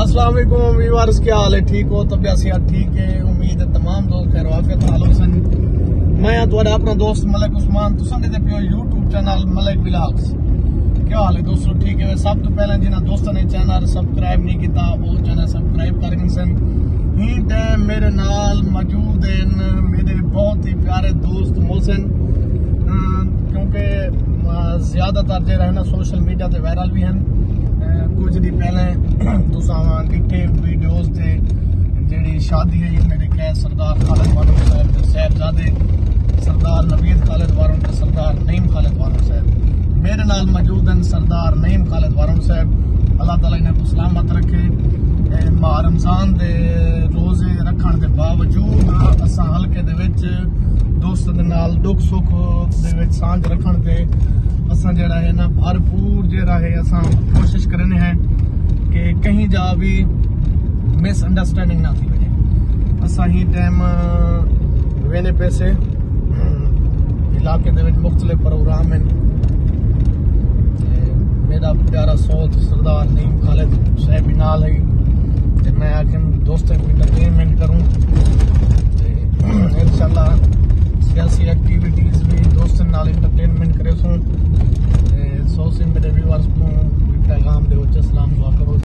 असलम क्या हाल है? ठीक हो? तो तबियत सियात हाँ, ठीक है। उम्मीद है तमाम दोस्त खैर वाकत हालो सन। मैं हाँ, थोड़ा अपना दोस्त मलक उस्मान तुसा कहते यूट्यूब चैनल मलक विलाग्स क्या हाल है दोस्तों? ठीक है? सब तो पहले जिन्हें दोस्तों ने चैनल सबसक्राइब नहीं किया वो चैनल सबसक्राइब कर सन। ही ते मेरे नाल मौजूद हैं मेरे बहुत ही प्यारे दोस्त मोहसिन अं, क्योंकि अं, ज़्यादातर जो है ना, सोशल मीडिया से वायरल भी हैं शादी है, ये मेरे ग्रह सरदार खालिद वारम साहब के साहबजादे, सरदार नवीद खालिद वारम के सरदार नईम खालिद वारम साहब। मेरे नाल मौजूद हैं सरदार नईम खालिद वारम साहब। अल्लाह तला इन्हें सलामत रखे। माह रमज़ान के रोज़े रखने के बावजूद असा हल्के दोस्त दुख सुख साँझ रखने असा जरा है ना, भरपूर जरा है असा कोशिश करने हैं कि कहीं जा भी मिसअंडरस्टैंडिंग ना थी वजे असा ही टाइम वेने पैसे इलाके दे विच मुख्तलिफ़ प्रोग्राम हैं मेरा प्यारा सोच सरदार नहीं खालिद साहब नाल है ते मैं आखिर दोस्तों को इंटरटेनमेंट करूँ इंशाल्लाह सियासी एक्टिविटीज़ भी दोस्तों नाल इंटरटेनमेंट करे